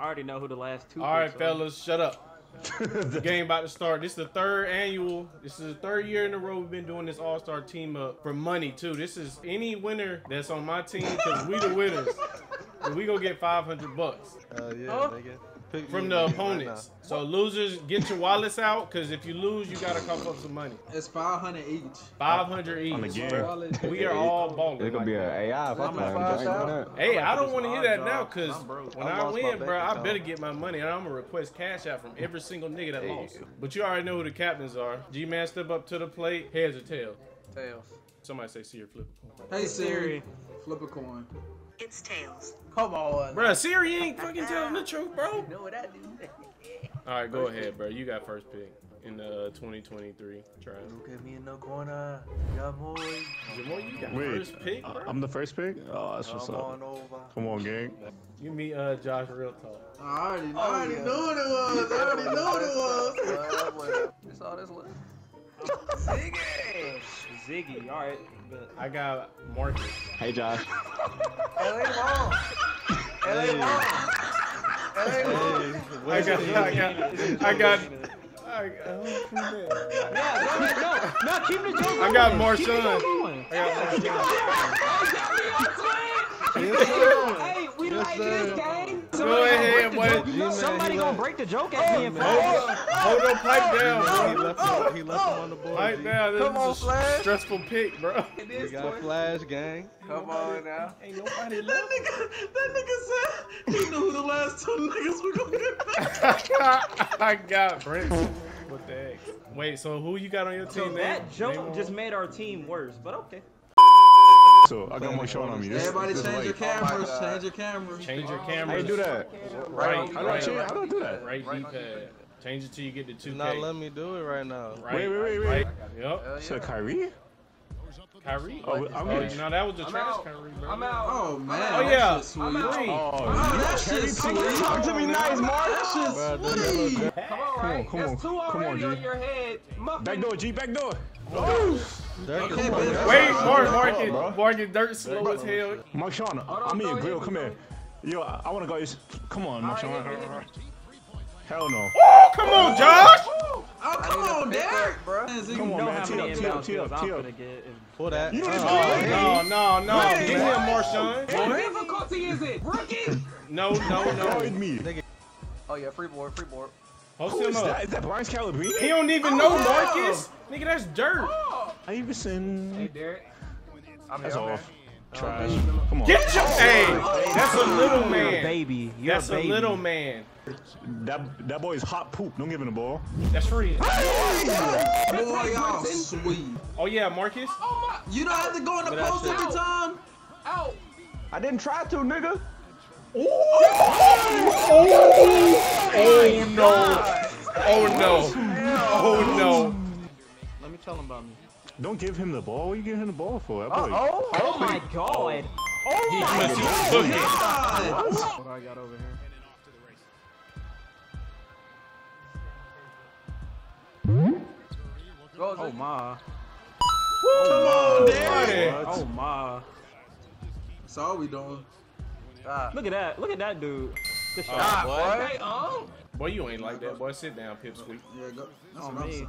I already know who the last two. All right, picks are. fellas, shut up. the game about to start. This is the third annual. This is the third year in a row we've been doing this All Star team up for money too. This is any winner that's on my team because we the winners. We gonna get 500 bucks Hell yeah, Huh? nigga. Pick from me the right opponents. So losers, get your wallets out because if you lose, you gotta cough up some money. It's 500 each. 500 On the each. game. We are all balling. It's gonna be an. AI. If I I'm play, at I'm five telling you thousand. Hey, I don't want to hear that job. now because when I I win, bro, I better get my money and I'm gonna request cash out from every single nigga that Hey. lost. But you already know who the captains are. G Man, step up to the plate. Heads or tails? Tails. Somebody say see or flip. Hey Siri, Siri. flip a coin. It's tails. Come on. Bro, Siri ain't fucking telling the truth, bro. know what I do? All right, go ahead, bro. You got first pick in the 2023 trial. Look at me in the corner. Got boy. Jamal, you got Wait, first pick, bro. I'm the first pick? Oh, that's what's Come up. on over. Come on, gang. You meet uh Josh real talk. I already, I Oh, already yeah. knew what it was. I already knew what it was. Well, well, That's all that's left. Ziggy. Ziggy. All right. But I got Marcus. Hey, Josh. LA long. LA long. LA long. I got, I got, I got, I got, Yeah, go ahead. No, no, keep the joke I got going. Keep the Marshawn. joke going. I got Marcus. Yes. Hey, we like this game. Go ahead, boy. Somebody gonna break the joke at oh, me in Hold, front. hold your pipe down, He left, him, he left him on the board. Pipe G. down. This Come on, is a Flash. stressful pick, bro. We got Flash gang. Come on now. Ain't nobody That nigga, that nigga said he knew who the last two niggas were gonna get back. I got Brent. What the heck? Wait, so who you got on your team? So that Name joke just made our team worse, but okay. So I got my shot on me. This, Everybody this change your cameras. God. change your cameras. change your How camera. you do that? Right, How do I right, change? How do I do that? right D-pad. Change it till you get to 2K. Not letting me do it right now. Right, Wait, wait, wait, wait. Right. Yep. Is that Kyrie? Kyrie. Oh, I'm Oh, getting- no, that was the I'm trash out. Kyrie, bro. I'm out. Oh man. Oh yeah, shit's sweet. I'm out. Oh, Oh, that shit's Cherry sweet. Pig. Talk to me nice, Mark. That shit's sweet. Come on, right? come on, That's two come on, G. on your head. Muffin. Back door, G, back door. Dirk Okay, is. Wait, Mark, Hold Mark, up, it, bro. Mark, it dirt slow as hell. Marshawn, I'm in your grill. Come here. Yo, I, I want to go. Come on, Marshawn. right, hit me, hit Hell no. Oh, come on, Josh. Oh come on, Derek. bro. Come on, man. how Tee many up, tee up, tee up, tee up. gonna get. if- For that. You don't Oh, play. no, no, no. Get him, Marshawn. What difficulty is it? Rookie? No, no, Avoid no. me. Oh yeah, free board, free board. Post Who him is up. that? Is that Brian Scalabrine? He don't even know oh! Marcus. Nigga, that's dirt. Oh! Iverson. Derek. I'm That's here, I'm off. Trash. Come on. Get your. Hey, that's a little here. man. Baby, you're That's a a little man. That that boy is hot poop. Don't give him the ball. That's free. boy, y'all sweet. Oh yeah, Marcus. Oh, you don't have to go in the post every time. Out. I didn't try to, nigga. Oh no. Oh no. Oh no. Let me tell him about me. Don't give him the ball. What are you giving him the ball for? That boy. Oh, oh my god. Because he's cooking. God. What I got over here? Oh my. Come on, Derek. What? Oh my. That's all we doing. Look at that. Look at that dude. Good Oh, shot. boy. Hey, um. Boy, you ain't like that. Boy, sit down, pipsqueak. Yeah, go. That's Oh, me.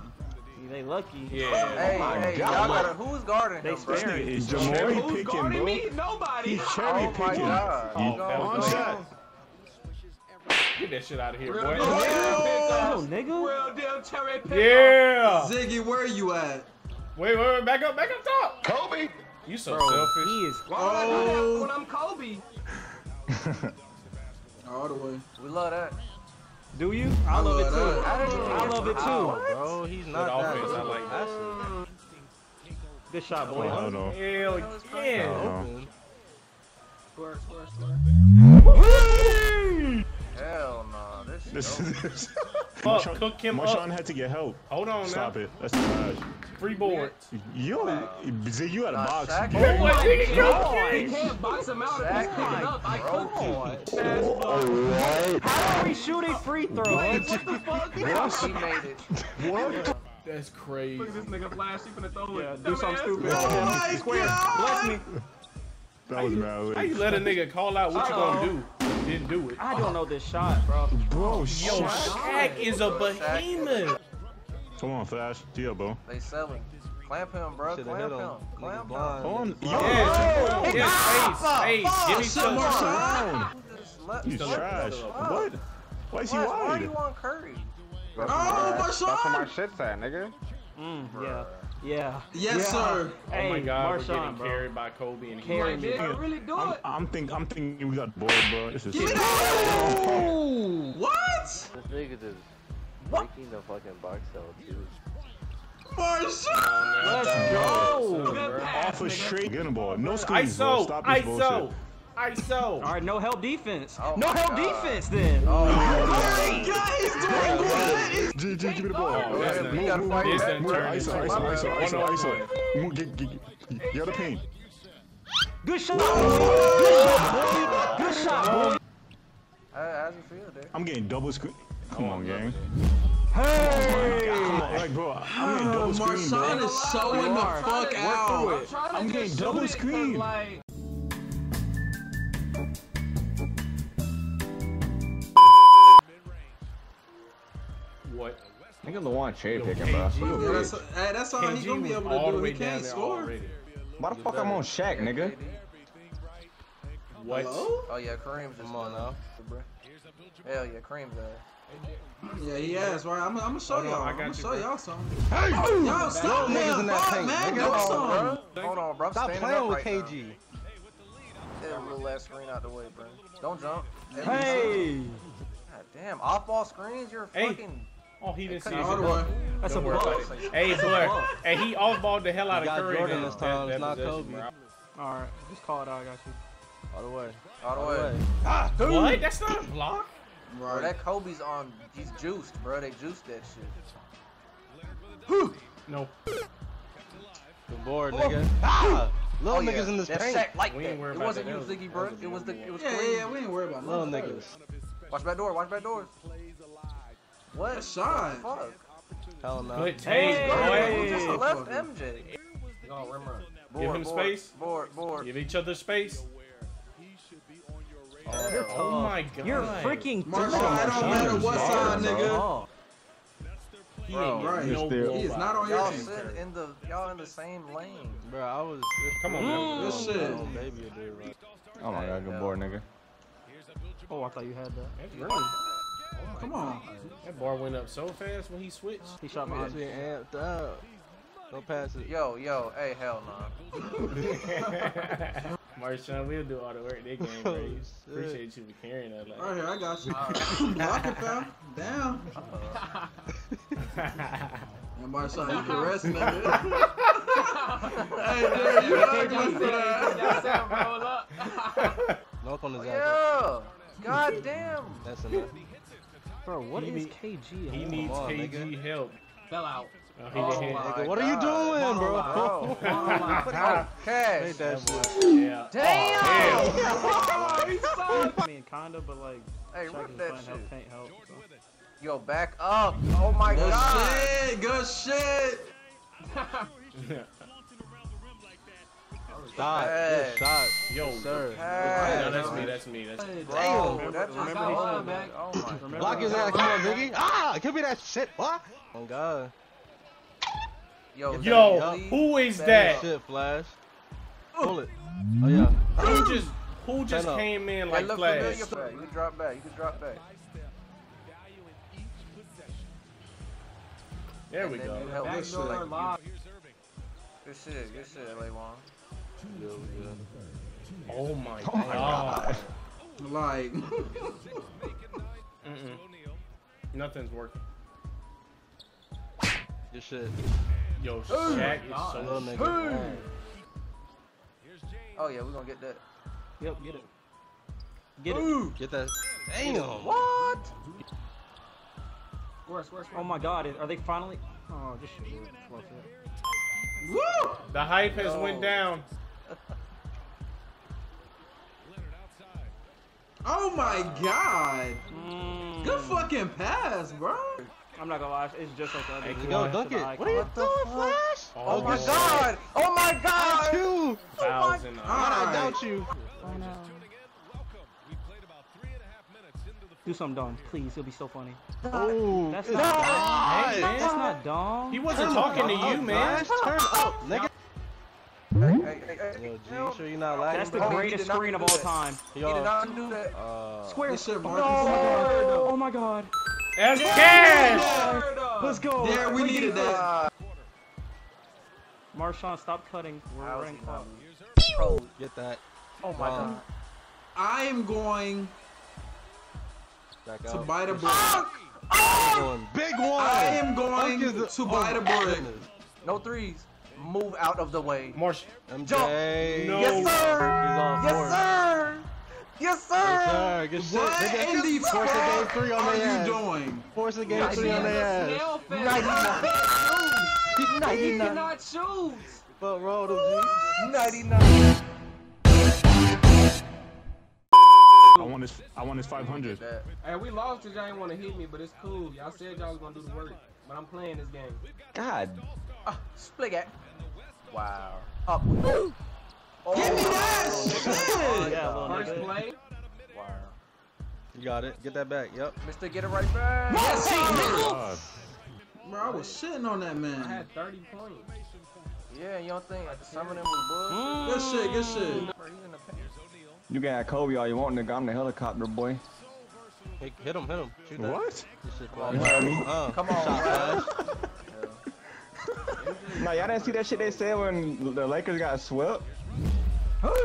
They lucky. Yeah. Hey, hey, y'all gotta, who's guarding They him, bro? This nigga Who's is cherry picking, guarding bro. me? Nobody. He's cherry oh my picking. God. Oh, You that know, was One good. shot. Get that shit out of here, Real boy. deal Oh, nigga. Real deal cherry pick. Yeah. Ziggy, where you at? Wait, wait, wait. Back up, back up top. Kobe. You so Bro, selfish. he is. Why would I do Oh. that when I'm Kobe? All the way. We love that. Do you? I, I love it love too. that. I love it too. Oh, bro, he's Good not that. offense. I like that. Good shot, Oh, boy. hell no. Hell yeah. Square, square, square. Hell no. This This is. Fuck, Marshawn- cook him Marshawn up. had to get help. Hold on Stop now. it. That's trash. Free board. Yo, Z, you had a box. Shaq- Oh, boy, nigga, He cook can't box him out if he's picking up. I cooked you. Alright. How are we shooting free throws? What the fuck? What? He made it. What? That's crazy. Look at this nigga flash. He finna throw it. Yeah, do something Dumbass. stupid. Oh my Square. God. Bless me. That was mad. How you let a nigga call out what you gonna do? Didn't do it. I don't know this shot, bro. Bro, Yo, Shaq is a behemoth. Come on, Flash. To bro. They selling. Clamp him, bro. Should've Clamp him. him. Clamp him. blind. Come on. Yes, yes, space, space. Give me some. Marshawn. Just let- He's trash. What? Why is he What? Why are wide? you on Curry? Oh, That's where my shit's at, nigga. Mm, yeah. Yeah. Yes, yeah. sir. Hey, Oh my God, we're Marshawn, getting bro. carried by Kobe and he Carry might me. be- really do I'm, I'm think I'm thinking we got the ball, bro. This is Give me sick. What? This nigga just breaking the fucking box out, dude. Marshawn. Let's go. off a straight getting ball. No screens, bro. ISO, Stop this bullshit. ISO, ISO. All right, no help defense. Oh no help God. defense then. Oh, Oh, God, he's doing good. G, G, give me the ball. Oh, that's Yeah, not- move, you gotta move, fight move, back, move. turn ISO, into ISO, one ISO, on ISO, one. ISO. Move, get, get, get the paint. Good shot. Good shot, boy. Good shot, boy. How- How's he feel, dude? I'm getting double screen. Come on, gang. Hey. Come on, like, bro, I'm getting double screen, Marshawn bro. is showing the fuck out. I'm getting double screen. What? Nigga Luan cherry Yo, picking, bro. KG. Yeah, that's, hey, that's all he gonna be able to do. He can't score. already. Why the fuck I'm on Shaq, nigga? What? Hello? Oh yeah, Kareem's just Come on now. bro. Hell yeah, Kareem's there. Yeah, he has, right? I'm, I'm gonna show Hold y'all. I I'm got gonna show y'all something. Y'all stop niggas him. in that Fuck, paint, man. nigga. Do Hold on, something. Bro, hold on, bro. Stop playing with right KG. Now. Get a little less screen out the way, bro. Don't jump. Hey. God damn, off ball screens, you're fucking. Oh, he didn't see Hey, it. All. That's a Don't worry about buck. Hey, but hey, he off-balled the hell out of Curry. Jordan this time, That- it's not Kobe. All right, just call it out. I got you. All the way. All the All the way. way. What? That's not a block. Bro, Right. that Kobe's on. He's juiced, bro. They juiced that shit. No. Good board, nigga. Ah! Little oh, yeah. niggas in this that paint. Shaq like We that. ain't worried It wasn't that. you, That was- Ziggy, bro. that was It was the. It was Yeah, yeah, Kareem. yeah. We ain't worried about Little niggas. Watch back door. Watch back doors. What? Good shot. Fuck. Hell no. Good take, Hey. Who boy. just left MJ? Go rim run. Board, him board, space. Board, board. Give each other space. Hell. Oh, oh my god. You're freaking. Marshawn, it don't matter what side, nigga. Oh. He Bro. ain't Right. no He is not on your Y'all in the y'all in the same lane. Bro, I was. Come on, man. Good shit. Oh, baby, dude, right? Oh my god, good board, nigga. Oh, I thought you had that. That's Oh really, Come on. that bar went up so fast when he switched. He shot I me. was being amped up. Don't pass it. Yo, yo, hey, hell no. Marshawn, we'll do all the work that game, Oh, bro. shit. Appreciate you for carrying that. Right Like. here, I got you. Block it, fam. Down. And Marshawn, you can rest, nigga. hey, dude, you ugly for that. Bro, what He is need- KG? He on? needs on, KG nigga. help. Fell out. Oh, he Oh did. my Nigga, what are you doing, bro? Bro. Cash. Made that shit. yeah. Damn. I mean, kinda, but like. Hey, Shaq rip that playing help, shit. can't help. So. Yo, back up. Oh my Good god. shit. Good shit. Shot. Hey. Good shot. Yo, Sir. Hey. no, that's me. That's me. That's me. Bro, that just remember oh, he my- said that. oh my Remember Block his ass. Come on, Biggie. Ah! Give me that shit, what? Oh, God. Yo, Yo, who is that? Shit, Flash. Pull it. Oh, yeah. Who just who just came in Hey, like look Flash? familiar. You can drop back. You can drop back. There we go. you Good shit. like, Good shit. Good shit, Lay Wong. Oh my Oh my god. god. Like, Mm-mm. Nothing's working. This shit. Yo, Shaq is Little so. nigga. Oh yeah, we're gonna get that. Yep, get it. Get it. Get that. Damn. What? Oh my god, are they finally? Oh, this shit woo! The hype has Yo. went down. Oh my god. Mm. Good fucking pass, bro. I'm not gonna lie, it's just like the other. Hey, one. come Yo, on. dunk it. What are you What doing. Flash? Oh, my god! Oh my god! Two. Thousand. I Uh, doubt you. Oh no. Do something dumb, please. It'll be so funny. Oh, That's it's not nice. Hey, man. That's not dumb. he wasn't talking to you, man. Turn up, nigga. Yo, G, you sure you're not lagging? That's the Oh, greatest screen of all that. time. He did Yo, not do that. uh, Square. Good shit, No. Marcus. Oh my god. That's cash. Let's go. There, we needed that. Marshawn, stop cutting. We're How's running he clock. not? get that. Oh my Um, god. I am going Back to out. buy the brick. Big one. Big one. I am going Fuck is the- to buy the oh brick. No threes. Move out of the way. Marsh. MJ. No. Yes, sir. Yes, sir. Yes, sir. Yes, sir. Good shit. What Nigga, in the force a game fuck three on are you ass. doing? Force a game three on their ass. 99. 99. cannot shoot. But roll them, G. 99. I want this. I want this 500. That. Hey, we lost because y'all didn't want to hit me, but it's cool. Y'all said y'all was gonna do the work, but I'm playing this game. God. Ah, split it. Wow. Up. Oh. Give me that shit! Yeah, First nigga. play. Wow. You got it. Get that back. Yep. Mister, get it right back. God. Bro, I was shitting on that man. I had 30 points. Yeah, you don't think some of them was Good shit, good shit. bullshit? Bro, he's in the paint. You can have Kobe all you want, nigga. I'm the helicopter boy. Hit, hit him. Hit him. Shoot that. What? Good shit, Flash. You heard me? Uh, Come on, shot, bro. Flash. No, y'all didn't see that shit they said when the Lakers got swept?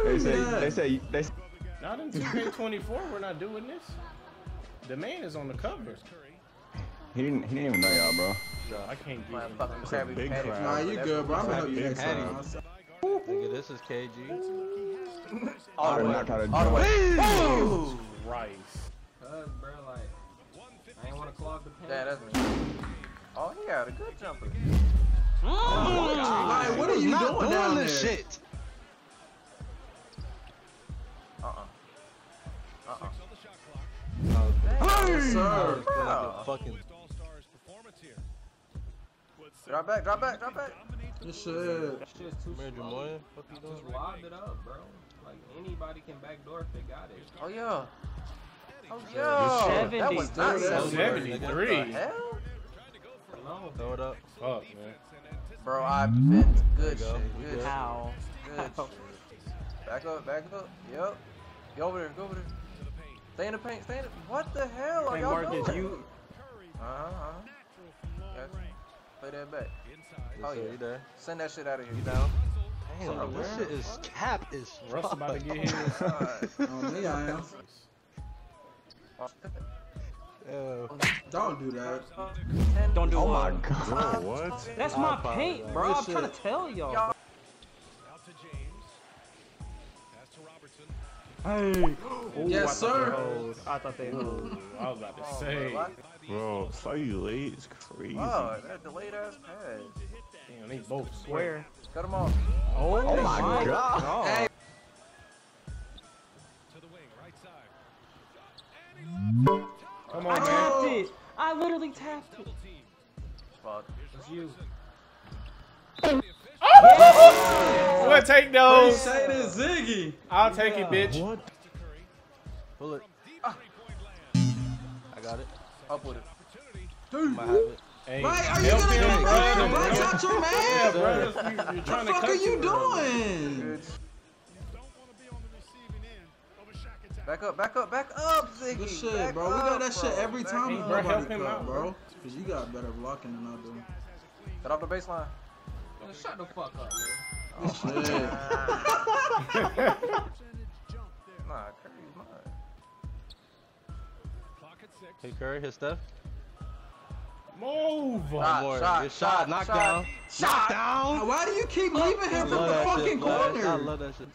They said, they said, they said, Not in 2K24. We're not doing this. The man is on the cover. he didn't, he didn't even know y'all, bro. I can't get Man, him. fucking Krabby big Patty. Nah, you good, bro. I'm gonna help you Big next time. crowd. Nigga, this is KG. All I the did way. not try to All the jump. way. Ooh. Rice. Yeah, that's me. Oh, he had a good jumper. oh Like, what are you Not doing doing down this there? shit. Uh-uh. Uh-uh. Yes, sir. Like a fucking. Drop back, drop back, drop back. Good shit. That shit's too Major slow. Moya. Fuck you Just doing? lobbed it up, bro. Like, anybody can backdoor if they got it. Oh, yeah. Oh, yeah. That was not 70. 73. What the hell? No. Throw it up. Fuck, man. Bro, I bent. Good go. shit. Good good. shit. How? Good shit. Back up, back up. Yep. Go over there, go over there. Stay in the paint, stay in the What the hell are y'all Marcus, doing? you Uh-huh, uh-huh. Gotcha. Play that back. Oh, yeah. You there? Send that shit out of here. You down? So Damn, this shit is cap is. Russ about to get his. Alright. On me, I am. Yeah. Don't do that. don't do that. Oh uh, my god. Bro, what? That's my paint, bro. I'm trying to tell y'all. Hey. Ooh, Yes, I thought sir. they hold. I thought they hold. I was about to Oh, say. what? Bro, slightly late is crazy. Oh, that delayed ass pass. Damn, they both swear. Cut them off. Oh, Oh my god. Hey, Come I man. tapped it. I literally tapped it. Fuck. It's you. We'll take those. say this Ziggy. I'll take it, bitch. What? Pull it. Ah. I got it. Up with it. Might have it. Hey, Right, are you help gonna him, go brother, run brother. touch Yeah, bro. You're trying What to the fuck cut are you bro. doing? Back up, back up, back up, Ziggy. Good shit, Back bro. We got up, that shit every Back time. Hey, and bro, nobody help him cut, out, bro. bro. Cause you got better blocking than I do. Get off the baseline. Man, shut the fuck up, man. Good shit. Nah, Curry's mine. Hey Curry, hit Steph. Move. Shot, more. shot, Good shot. shot, Knock shot. down. Knock down. Why do you keep leaving him I from the fucking shit, Flash. I love that shit.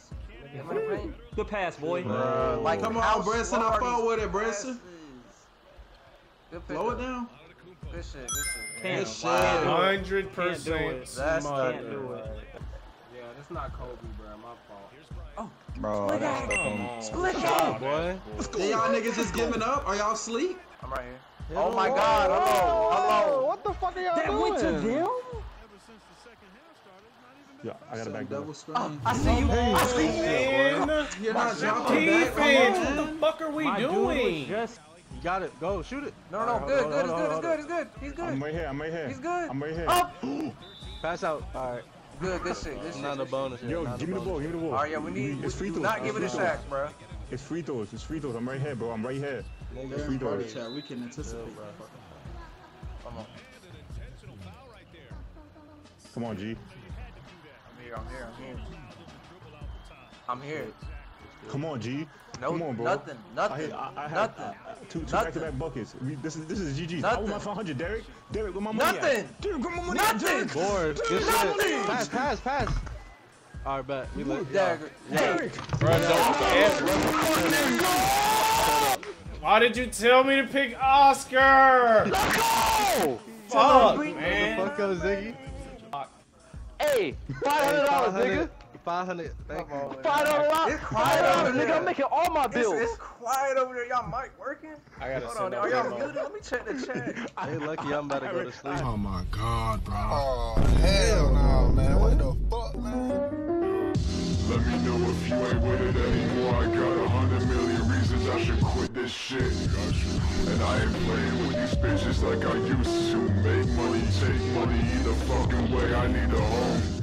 Get him in the paint. Good pass, boy. Bruh, like Come on, Bresson. slow I are fought these with it, Bresson. passes? Slow it pickup. down. Good shit, good shit. Can't. Good shit. Hundred percent. That's smother. Can't do it. Yeah, that's not Kobe, bro. My fault. Bro, that stuff Come on. on. Split Stop, Boy. Then y'all niggas just giving up? Are y'all asleep? I'm right here. Oh my God! Hello, hello. What the fuck are y'all That went to doing? them? Yeah, I got a back door. Double screen. Oh, I see you. I see you. Man, You're not jumping defense. on, What the fuck are we My doing? just You got it. Go shoot it. No, no, Alright, good, hold good, on, it's hold good, it's good, it's good, he's good. I'm good. right here. I'm right here. He's good. I'm right here. Up. Oh! Pass out. All right. Good, This shit, good shit. Not a good bonus. Yo, give me the bonus. ball. Give me the ball. All right, yeah, we need. It's free do throws. not it's give it a throws. Shaq, bro. It's free throws. It's free throws. I'm right here, bro. I'm right here. They're free in party throws. We can anticipate. Come on. Come on, G. I'm here, I'm here, I'm here. I'm here. Come on, G. No, Come on, bro. nothing, nothing, I, I, I had nothing. uh, two, two Nothing. back-to-back buckets. We, this is this is GG's. I want my 500, Derek. Derek, where my money Nothing. at? Derek, where my money Nothing. at? Derek? Board. Good shit. Nothing. Pass, pass, pass. All right, bet. We lit. Dagger. Derek. Bro, don't Why did you tell me to pick Oscar? Let go. Fuck, man. Fuck up, Ziggy. Hey, five hundred dollars, nigga. 500. Thank Come you. on, man. Five hundred dollars. It's quiet over dollars, nigga. I'm making all my bills. it's quiet over there. Y'all mic working? I gotta Hold send on, out are y'all demo. muted? Let me check the chat. Hey, lucky I'm about to go to sleep. Oh my god, bro. Oh, hell no, man. What the fuck, man? Let me know if you ain't with it eh? This shit. And I ain't playing with these bitches like I used to. Make money, take money, either fucking way. I need a home.